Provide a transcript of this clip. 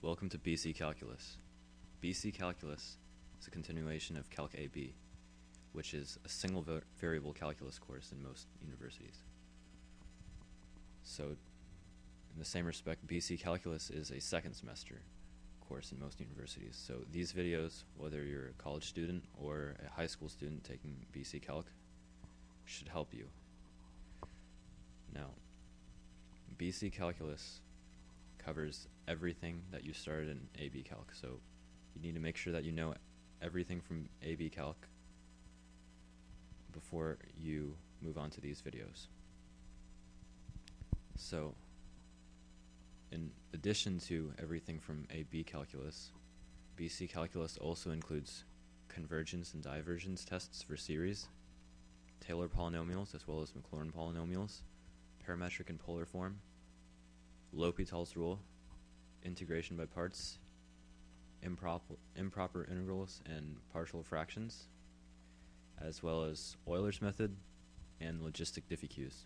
Welcome to BC Calculus. BC Calculus is a continuation of Calc AB, which is a single va- variable calculus course in most universities. So, in the same respect, BC Calculus is a second semester course in most universities. So, these videos, whether you're a college student or a high school student taking BC Calc, should help you. Now, BC Calculus covers everything that you started in AB Calc. So you need to make sure that you know everything from AB Calc before you move on to these videos. So, in addition to everything from AB Calculus, BC Calculus also includes convergence and divergence tests for series, Taylor polynomials as well as Maclaurin polynomials, parametric and polar form, L'Hopital's rule, integration by parts, improper, improper integrals and partial fractions, as well as Euler's method and logistic diffeques.